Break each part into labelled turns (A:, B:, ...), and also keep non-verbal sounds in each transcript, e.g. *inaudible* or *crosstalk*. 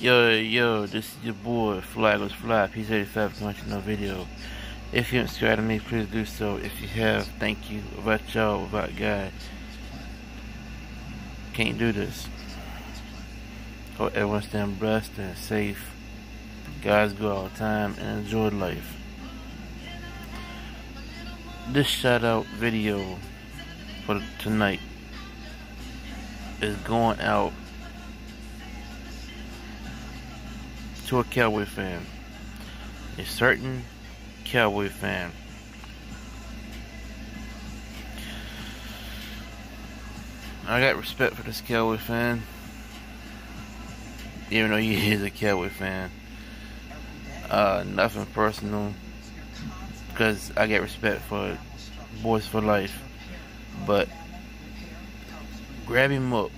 A: Yo, yo, this is your boy, Fly Eagles Fly, Peace 85, watching no video. If you haven't subscribed to me, please do so. If you have, thank you. About y'all, about God, can't do this. Hope everyone's staying blessed and safe. Guys go all the time and enjoy life. This shout out video for tonight is going out to a Cowboy fan. A certain Cowboy fan. I got respect for this Cowboy fan. Even though he *laughs* is a Cowboy fan. Uh, nothing personal. Because I get respect for Boys for Life. But grab him up.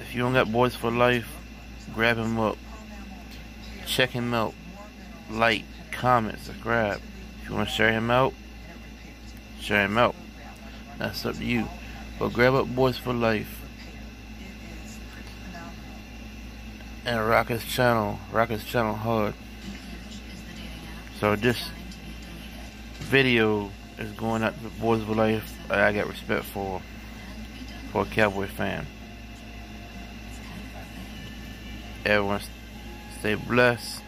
A: If you don't got Boys for Life, grab him up check him out. Like, comment, subscribe. If you want to share him out, share him out. That's up to you. But grab up Boys for Life. And rock his channel. Rock his channel hard. So this video is going out to Boys for Life. I got respect for for a Cowboy fan. Everyone's Stay blessed.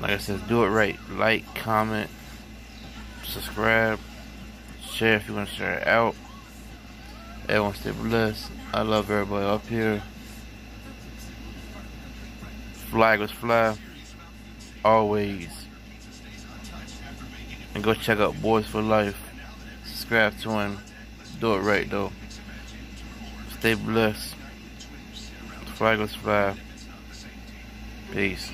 A: Like I said, do it right. Like, comment, subscribe, share if you want to share it out. Everyone stay blessed. I love everybody up here. Fly Eagles Fly. Always. And go check out Boys for Life. Subscribe to him. Do it right though. Stay blessed. Fly Eagles Fly. Peace.